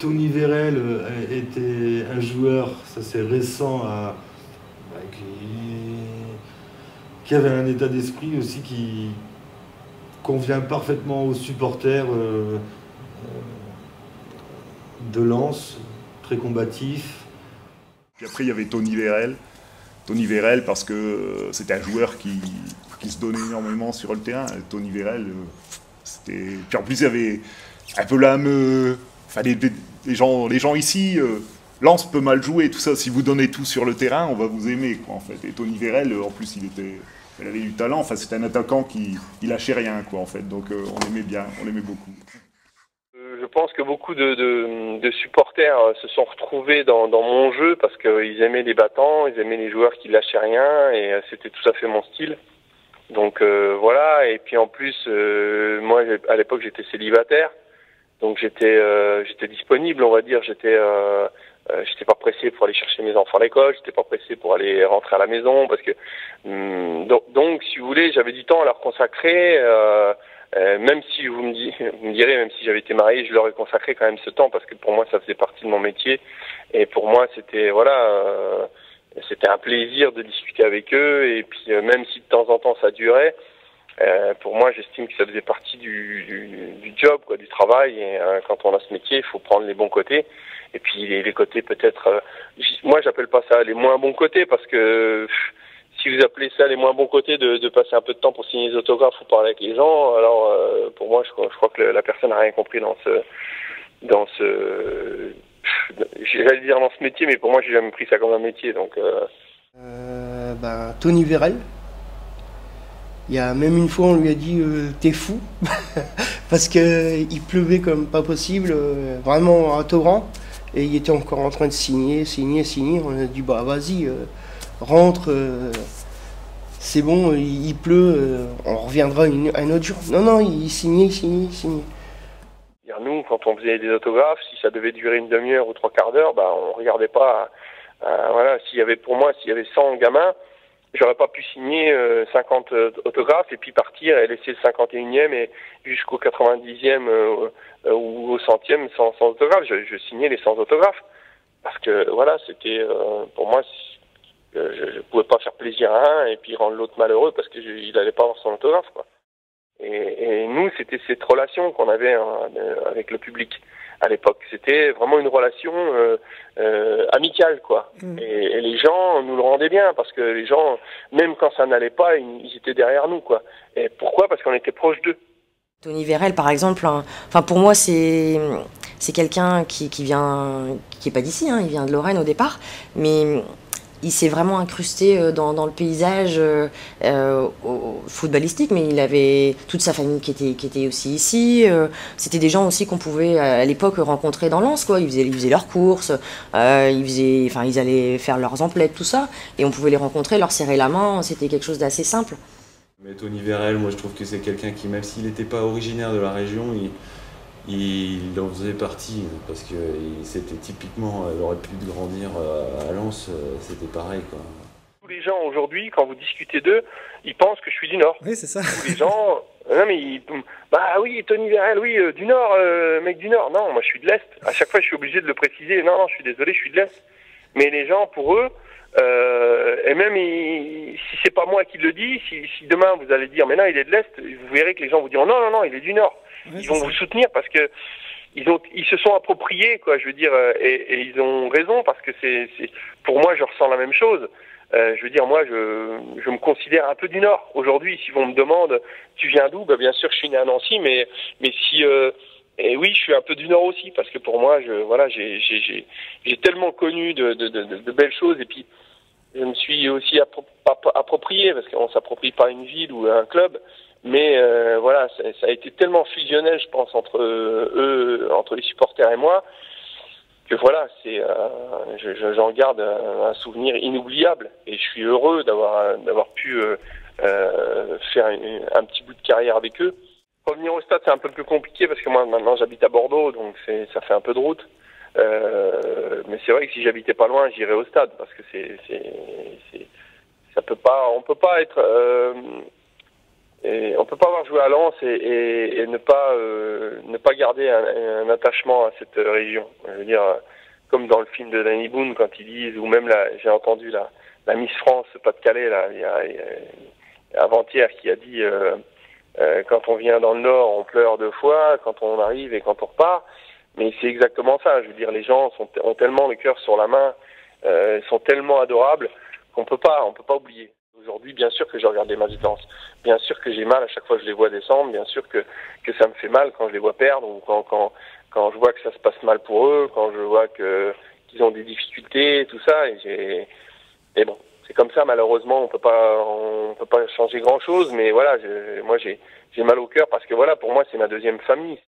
Tony Vérel était un joueur, ça c'est récent, à, qui, avait un état d'esprit aussi qui convient parfaitement aux supporters de Lens, très combatif. Puis après, il y avait Tony Vérel. Tony Vérel, parce que euh, c'était un joueur qui, se donnait énormément sur le terrain. Tony Vérel, euh, c'était. Puis en plus, il y avait un peu l'âme. Euh, enfin, les, gens, les gens ici. Lance peut mal jouer, tout ça. Si vous donnez tout sur le terrain, on va vous aimer, quoi, en fait. Et Tony Vérel, en plus, il était, il avait du talent. Enfin, c'était un attaquant qui, il lâchait rien, quoi, en fait. Donc, on aimait bien, on l'aimait beaucoup je pense que beaucoup de, supporters euh, se sont retrouvés dans, mon jeu parce qu'ils aimaient les battants, ils aimaient les joueurs qui lâchaient rien et euh, c'était tout à fait mon style. Donc euh, voilà, et puis en plus, moi à l'époque j'étais célibataire, donc j'étais j'étais disponible, on va dire, j'étais j'étais pas pressé pour aller chercher mes enfants à l'école, j'étais pas pressé pour aller rentrer à la maison parce que hmm, donc, donc, si vous voulez, j'avais du temps à leur consacrer. Euh, même si vous me, vous me direz, même si j'avais été marié, je leur ai consacré quand même ce temps parce que pour moi ça faisait partie de mon métier. Et pour moi c'était voilà, euh, c'était un plaisir de discuter avec eux. Et puis euh, même si de temps en temps ça durait, pour moi j'estime que ça faisait partie du, job, quoi, du travail et quand on a ce métier, il faut prendre les bons côtés et puis les, côtés peut-être, moi j'appelle pas ça les moins bons côtés parce que si vous appelez ça les moins bons côtés de, passer un peu de temps pour signer des autographes ou parler avec les gens, alors euh, pour moi, je, crois que la personne n'a rien compris dans ce, dans ce, j'allais dire dans ce métier, mais pour moi, j'ai jamais pris ça comme un métier, donc. Euh... Euh, ben, Tony Vérel. Il y a même une fois, on lui a dit euh, t'es fou parce que il pleuvait comme pas possible, vraiment à torrent, et il était encore en train de signer, signer, signer. On a dit bah vas-y rentre, euh, c'est bon, il, pleut, euh, on reviendra un autre jour. Non, non, il signait, il signait, il signait. Nous, quand on faisait des autographes, si ça devait durer une demi-heure ou trois quarts d'heure, bah, on regardait pas. Euh, voilà, s'il y avait pour moi, s'il y avait 100 gamins, j'aurais pas pu signer 50 autographes et puis partir et laisser le 51e et jusqu'au 90e ou au centième sans, sans autographe. Je, je, signais les 100 autographes parce que voilà, c'était pour moi je ne pouvais pas faire plaisir à un et puis rendre l'autre malheureux parce qu'il n'allait pas avoir son autographe. Quoi. Et, et nous, c'était cette relation qu'on avait hein, avec le public à l'époque. C'était vraiment une relation euh, euh, amicale, quoi. Mm. Et, et, les gens nous le rendaient bien parce que les gens, même quand ça n'allait pas, ils, étaient derrière nous, quoi. Et pourquoi? Parce qu'on était proche d'eux. Tony Vérel, par exemple, hein, enfin pour moi c'est c'est quelqu'un qui, qui vient qui est pas d'ici, hein, il vient de Lorraine au départ, mais il s'est vraiment incrusté euh, dans, le paysage euh, euh, footballistique, mais il avait toute sa famille qui était, qui était aussi ici. C'était des gens aussi qu'on pouvait à l'époque rencontrer dans quoi. Ils faisaient, ils faisaient leurs courses, ils, faisaient, enfin, ils allaient faire leurs emplettes, tout ça, et on pouvait les rencontrer, leur serrer la main. C'était quelque chose d'assez simple. Mais Tony moi je trouve que c'est quelqu'un qui, même s'il n'était pas originaire de la région, il en faisait partie parce que c'était typiquement, elle aurait pu grandir à Lens, euh, c'était pareil quoi. Tous les gens aujourd'hui, quand vous discutez d'eux, ils pensent que je suis du Nord. Oui, c'est ça. Tous les gens, non mais bah oui, Tony Vérel, oui, euh, du Nord, euh, mec du Nord. Non, moi je suis de l'Est. À chaque fois, je suis obligé de le préciser. Non, non, je suis désolé, je suis de l'Est. Mais les gens, pour eux, et même si c'est pas moi qui le dis, si, si, demain vous allez dire, mais non, il est de l'Est, vous verrez que les gens vous diront, non, non, non, il est du Nord. Ils vont vous soutenir parce que ils ont ils se sont appropriés quoi je veux dire euh, et, et ils ont raison parce que c'est pour moi je ressens la même chose. Euh, je veux dire moi je je me considère un peu du nord. Aujourd'hui si on me demande tu viens d'où? Bah bien sûr je suis né à Nancy mais mais si euh, et oui, je suis un peu du Nord aussi, parce que pour moi, je, voilà, j'ai, tellement connu de, de, de, de, belles choses, et puis je me suis aussi approprié, parce qu'on s'approprie pas une ville ou un club, mais euh, voilà, ça, ça, a été tellement fusionnel, je pense, entre eux, entre les supporters et moi, que voilà, c'est, euh, j'en garde un, souvenir inoubliable. Et je suis heureux d'avoir d'avoir pu euh, euh faire un petit bout de carrière avec eux. Revenir au stade, c'est un peu plus compliqué parce que moi maintenant j'habite à Bordeaux, donc ça fait un peu de route. Euh, mais c'est vrai que si j'habitais pas loin, j'irais au stade parce que c'est, ça peut pas, on peut pas être et on peut pas avoir joué à Lens et, ne pas euh, ne pas garder un, attachement à cette région. Je veux dire, comme dans le film de Danny Boone quand ils disent, ou même j'ai entendu la, Miss France Pas-de-Calais avant-hier qui a dit euh, euh, quand on vient dans le Nord, on pleure deux fois, quand on arrive et quand on repart. Mais c'est exactement ça. Je veux dire, les gens sont, ont tellement le cœur sur la main, euh, sont tellement adorables qu'on peut pas, on peut pas oublier. Aujourd'hui, bien sûr que je regarde les matchs de danse. Bien sûr que j'ai mal à chaque fois que je les vois descendre. Bien sûr que, que ça me fait mal quand je les vois perdre ou quand, quand, quand je vois que ça se passe mal pour eux, quand je vois que qu'ils ont des difficultés, tout ça. Et j'ai, et bon, c'est comme ça. Malheureusement, on peut pas, on peut pas changer grand chose. Mais voilà, je, moi j'ai, j'ai mal au cœur parce que voilà, pour moi, c'est ma deuxième famille.